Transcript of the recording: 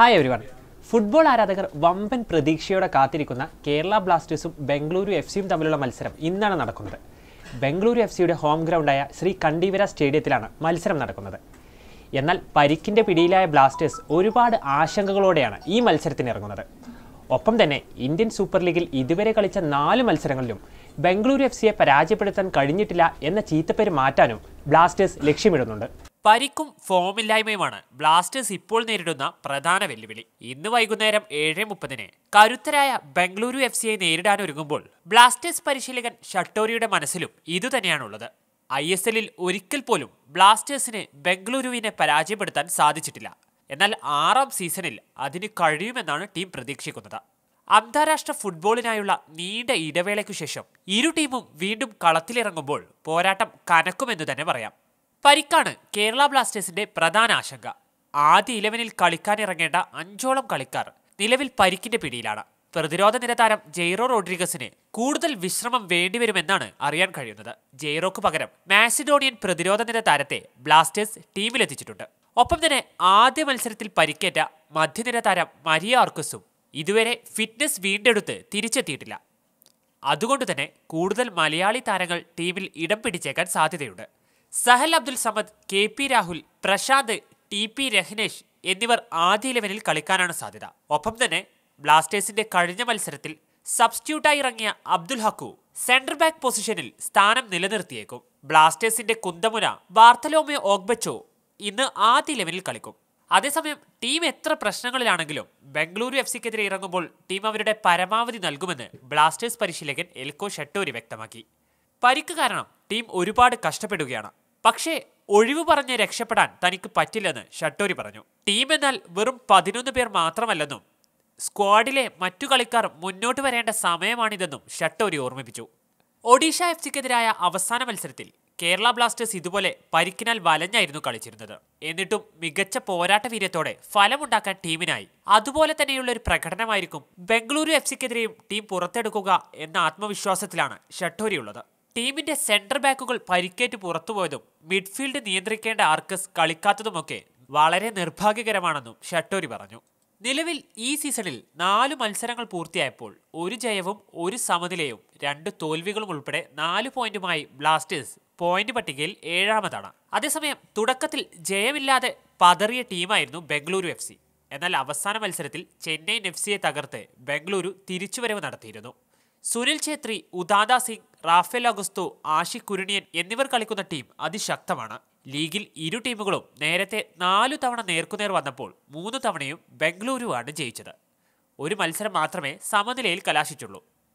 Hi everyone football ആരാധകർ വമ്പൻ പ്രതീക്ഷയോടെ കാത്തിരിക്കുന്ന കേരള ബ്ലാസ്റ്റേഴ്സും ബംഗളൂരു എഫ് സിയും തമ്മിലുള്ള മത്സരം ഇന്നാണ് നടക്കുന്നത്. ബംഗളൂരു എഫ് സിയുടെ ഹോം ഗ്രൗണ്ടായ ശ്രീ കണ്ടീവര സ്റ്റേഡിയത്തിലാണ് മത്സരം നടക്കുന്നത്. എന്നാൽ പരിക്കിന്റെ പിടിയിലായ ബ്ലാസ്റ്റേഴ്സ് ഒരുപാട് ആശങ്കകളോടെയാണ് ഈ മത്സരത്തിന് ഇറങ്ങുന്നത്. ഒപ്പം തന്നെ ഇന്ത്യൻ സൂപ്പർ ലീഗിൽ ഇതുവരെ കളിച്ച നാല് മത്സരങ്ങളിലും ബംഗളൂരു എഫ് സിയെ പരാജയപ്പെടുത്താൻ കഴിഞ്ഞിട്ടില്ല എന്ന ചീത്തപ്പേര് മാറ്റാനും ബ്ലാസ്റ്റേഴ്സ് ലക്ഷ്യമിടുന്നുണ്ട്. പരിക്കും ഫോമില്ലായ്മയുമാണ് ബ്ലാസ്റ്റേഴ്സ് ഇപ്പോൾ നേരിടുന്ന പ്രധാന വെല്ലുവിളി. ഇന്ന് വൈകുന്നേരം ഏഴ് മുപ്പതിന് കരുത്തരായ ബംഗളൂരു എഫ് സിയെ നേരിടാനൊരുങ്ങുമ്പോൾ ബ്ലാസ്റ്റേഴ്സ് പരിശീലകൻ ഷട്ടോരിയുടെ മനസ്സിലും ഇതുതന്നെയാണുള്ളത്. ഐ എസ് എല്ലിൽ ഒരിക്കൽ പോലും ബ്ലാസ്റ്റേഴ്സിന് ബംഗളൂരുവിനെ പരാജയപ്പെടുത്താൻ സാധിച്ചിട്ടില്ല. എന്നാൽ ആറാം സീസണിൽ അതിന് കഴിയുമെന്നാണ് ടീം പ്രതീക്ഷിക്കുന്നത്. അന്താരാഷ്ട്ര ഫുട്ബോളിനായുള്ള നീണ്ട ഇടവേളയ്ക്കു ശേഷം ഇരു ടീമും വീണ്ടും കളത്തിലിറങ്ങുമ്പോൾ പോരാട്ടം കനക്കുമെന്ന് തന്നെ പറയാം. പരിക്കാണ് കേരള ബ്ലാസ്റ്റേഴ്സിന്റെ പ്രധാന ആശങ്ക. ആദ്യ ഇലവനിൽ കളിക്കാനിറങ്ങേണ്ട അഞ്ചോളം കളിക്കാർ നിലവിൽ പരിക്കിന്റെ പിടിയിലാണ്. പ്രതിരോധ നിരതാരം ജെയ്റോ റോഡ്രിഗസിന് കൂടുതൽ വിശ്രമം വേണ്ടിവരുമെന്നാണ് അറിയാൻ കഴിയുന്നത്. ജെയ്റോക്ക് പകരം മാസിഡോണിയൻ പ്രതിരോധ നിര താരത്തെ ബ്ലാസ്റ്റേഴ്സ് ടീമിലെത്തിച്ചിട്ടുണ്ട്. ഒപ്പം തന്നെ ആദ്യ മത്സരത്തിൽ പരിക്കേറ്റ മധ്യനിര താരം മരിയ ആർക്കസും ഇതുവരെ ഫിറ്റ്നസ് വീണ്ടെടുത്ത് തിരിച്ചെത്തിയിട്ടില്ല. അതുകൊണ്ട് തന്നെ കൂടുതൽ മലയാളി താരങ്ങൾ ടീമിൽ ഇടം പിടിച്ചേക്കാൻ സാധ്യതയുണ്ട്. Sahal Abdul Samad K P Rahul Prasanth T P Rehenesh എന്നിവർ ആദ്യ ഇലവനിൽ കളിക്കാനാണ് സാധ്യത. ഒപ്പം തന്നെ ബ്ലാസ്റ്റേഴ്സിന്റെ കഴിഞ്ഞ മത്സരത്തിൽ സബ്സ്റ്റിറ്റ്യൂട്ടായി ഇറങ്ങിയ അബ്ദുൽ ഹക്കു സെന്റർ ബാക്ക് പൊസിഷനിൽ സ്ഥാനം നിലനിർത്തിയേക്കും. ബ്ലാസ്റ്റേഴ്സിന്റെ കുന്തമുന വാർത്തലോമയ ഓഗ്ബച്ചോ ഇന്ന് ആദ്യ ഇലവനിൽ കളിക്കും. അതേസമയം ടീം എത്ര പ്രശ്നങ്ങളിലാണെങ്കിലും ബംഗളൂരു എഫ് സിക്കെതിരെ ഇറങ്ങുമ്പോൾ ടീം അവരുടെ പരമാവധി നൽകുമെന്ന് ബ്ലാസ്റ്റേഴ്സ് പരിശീലകൻ എൽക്കോ ഷെട്ടോരി വ്യക്തമാക്കി. പരിക്ക് കാരണം ടീം ഒരുപാട് കഷ്ടപ്പെടുകയാണ്. പക്ഷേ ഒഴിവ് പറഞ്ഞ് രക്ഷപ്പെടാൻ തനിക്ക് പറ്റില്ലെന്ന് ഷട്ടോരി പറഞ്ഞു. ടീം എന്നാൽ വെറും പതിനൊന്ന് പേർ മാത്രമല്ലെന്നും സ്ക്വാഡിലെ മറ്റു കളിക്കാർ മുന്നോട്ട് വരേണ്ട സമയമാണിതെന്നും ഷട്ടോരി ഓർമ്മിപ്പിച്ചു. ഒഡീഷ എഫ് സിക്കെതിരായ അവസാന മത്സരത്തിൽ കേരള ബ്ലാസ്റ്റേഴ്സ് ഇതുപോലെ പരിക്കിനാൽ വലഞ്ഞായിരുന്നു കളിച്ചിരുന്നത്. എന്നിട്ടും മികച്ച പോരാട്ട വീര്യത്തോടെ ഫലമുണ്ടാക്കാൻ ടീമിനായി. അതുപോലെ തന്നെയുള്ള ഒരു പ്രകടനമായിരിക്കും ബംഗളൂരു എഫ് സിക്കെതിരെയും ടീം പുറത്തെടുക്കുക എന്ന ആത്മവിശ്വാസത്തിലാണ് ഷട്ടോരിയുള്ളത് ടീമിന്റെ സെന്റർ ബാക്കുകൾ പരിക്കേറ്റ് പുറത്തുപോയതും മിഡ്ഫീൽഡ് നിയന്ത്രിക്കേണ്ട ആർക്കസ് കളിക്കാത്തതുമൊക്കെ വളരെ നിർഭാഗ്യകരമാണെന്നും ഷട്ടോരി പറഞ്ഞു. നിലവിൽ ഈ സീസണിൽ നാല് മത്സരങ്ങൾ പൂർത്തിയായപ്പോൾ ഒരു ജയവും ഒരു സമനിലയും രണ്ട് തോൽവികളും ഉൾപ്പെടെ നാല് പോയിന്റുമായി ബ്ലാസ്റ്റേഴ്സ് പോയിന്റ് പട്ടികയിൽ ഏഴാമതാണ്. അതേസമയം തുടക്കത്തിൽ ജയമില്ലാതെ പതറിയ ടീമായിരുന്നു ബംഗളൂരു എഫ് എന്നാൽ അവസാന മത്സരത്തിൽ ചെന്നൈയിൻ എഫ് സിയെ തകർത്ത് ബംഗളൂരു തിരിച്ചുവരവ് നടത്തിയിരുന്നു. സുനിൽ ഛേത്രി ഉദാദ സിംഗ് റാഫേൽ അഗുസ്തു ആഷിഖ് കുരുണിയൻ എന്നിവർ കളിക്കുന്ന ടീം അതിശക്തമാണ്. ലീഗിൽ ഇരു ടീമുകളും നേരത്തെ നാലു തവണ നേർക്കുനേർ വന്നപ്പോൾ മൂന്ന് തവണയും ബംഗളൂരുവാണ് ജയിച്ചത്. ഒരു മത്സരം മാത്രമേ സമനിലയിൽ കലാശിച്ചുള്ളൂ.